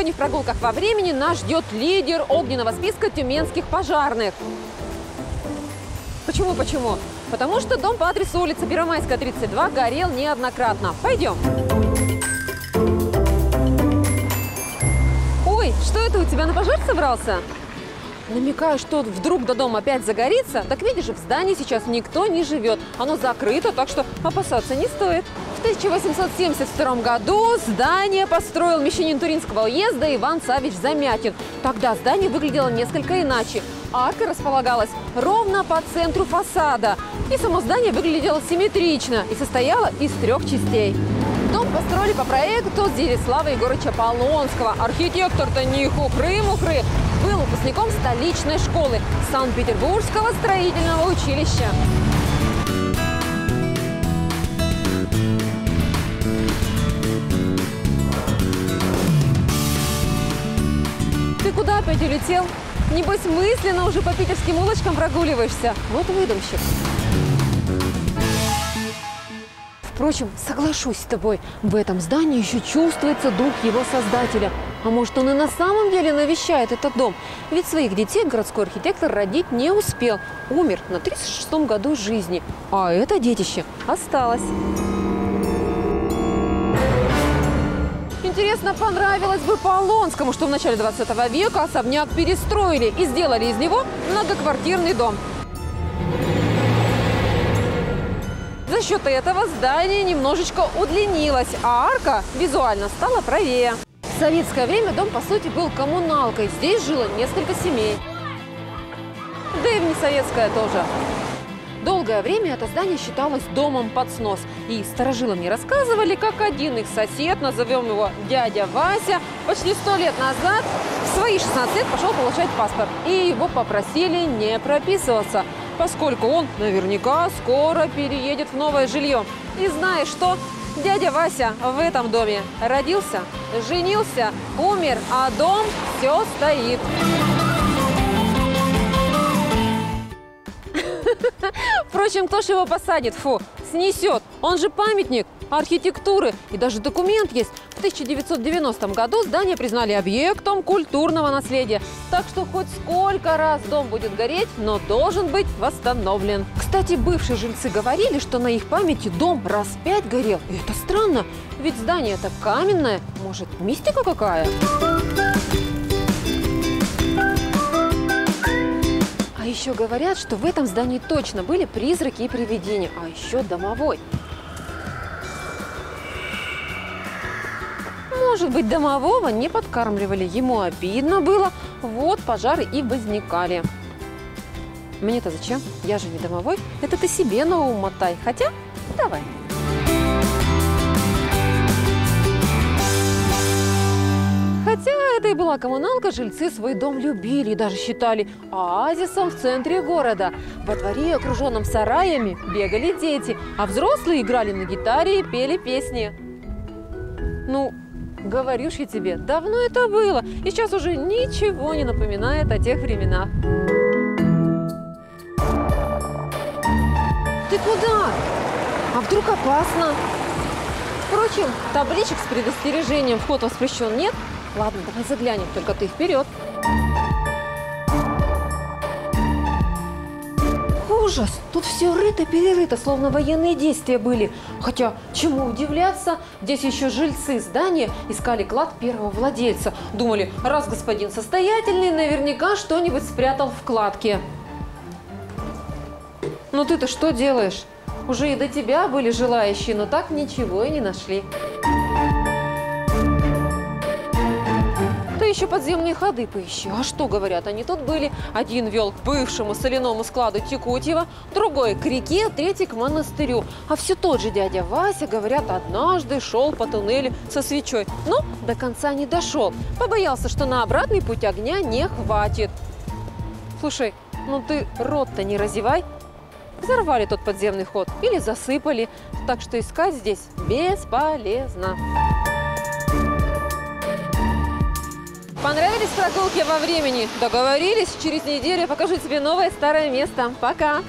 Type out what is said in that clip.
Сегодня в прогулках во времени нас ждет лидер огненного списка тюменских пожарных. Почему, почему? Потому что дом по адресу улица Первомайская, 32 горел неоднократно. Пойдем. Ой, что это у тебя на пожар собрался? Намекаю, что вдруг до дома опять загорится, так видишь, в здании сейчас никто не живет. Оно закрыто, так что опасаться не стоит. В 1872 году здание построил мещанин Туринского уезда Иван Савич Замятин. Тогда здание выглядело несколько иначе. Арка располагалась ровно по центру фасада. И само здание выглядело симметрично и состояло из трех частей. Дом построили по проекту Зерислава Егоровича Полонского. Архитектор-то не хухры-мухры, был выпускником столичной школы Санкт-Петербургского строительного училища. Ты куда опять улетел? Небось, мысленно уже по питерским улочкам прогуливаешься. Вот выдумщик. Впрочем, соглашусь с тобой, в этом здании еще чувствуется дух его создателя. А может, он и на самом деле навещает этот дом? Ведь своих детей городской архитектор родить не успел. Умер на 36-м году жизни. А это детище осталось. Интересно, понравилось бы Полонскому, что в начале 20 века особняк перестроили и сделали из него многоквартирный дом. За счет этого здание немножечко удлинилось, а арка визуально стала правее. В советское время дом, по сути, был коммуналкой. Здесь жило несколько семей. Да и в несоветское тоже. Долгое время это здание считалось домом под снос. И старожилы мне рассказывали, как один их сосед, назовем его дядя Вася, почти сто лет назад в свои 16 лет пошел получать паспорт. И его попросили не прописываться поскольку он наверняка скоро переедет в новое жилье. И знаешь что? Дядя Вася в этом доме родился, женился, умер, а дом все стоит. Впрочем, кто же его посадит? Фу, снесет. Он же памятник архитектуры. И даже документ есть. В 1990 году здание признали объектом культурного наследия. Так что хоть сколько раз дом будет гореть, но должен быть восстановлен. Кстати, бывшие жильцы говорили, что на их памяти дом раз пять горел. И это странно, ведь здание это каменное. Может, мистика какая? Еще говорят, что в этом здании точно были призраки и привидения, а еще домовой. Может быть, домового не подкармливали, ему обидно было, вот пожары и возникали. Мне-то зачем? Я же не домовой. Это ты себе на ум мотай. Хотя, давай. И была коммуналка, жильцы свой дом любили и даже считали оазисом в центре города. Во дворе, окруженном сараями, бегали дети, а взрослые играли на гитаре и пели песни. Ну, говоришь я тебе, давно это было, и сейчас уже ничего не напоминает о тех временах. Ты куда? А вдруг опасно? Впрочем, табличек с предостережением «Вход воспрещен» нет. Ладно, давай заглянем, только ты вперед. Ужас! Тут все рыто-перерыто, словно военные действия были. Хотя, чему удивляться, здесь еще жильцы здания искали клад первого владельца. Думали, раз господин состоятельный, наверняка что-нибудь спрятал в кладке. Ну ты-то что делаешь? Уже и до тебя были желающие, но так ничего и не нашли. Еще подземные ходы поищи. А что говорят, они тут были. Один вел к бывшему соляному складу Текутьева, другой к реке, третий к монастырю. А все тот же дядя Вася, говорят, однажды шел по туннелю со свечой. Но до конца не дошел. Побоялся, что на обратный путь огня не хватит. Слушай, ну ты рот-то не разевай. Взорвали тот подземный ход или засыпали. Так что искать здесь бесполезно. Понравились прогулки во времени? Договорились? Через неделю покажу тебе новое старое место. Пока!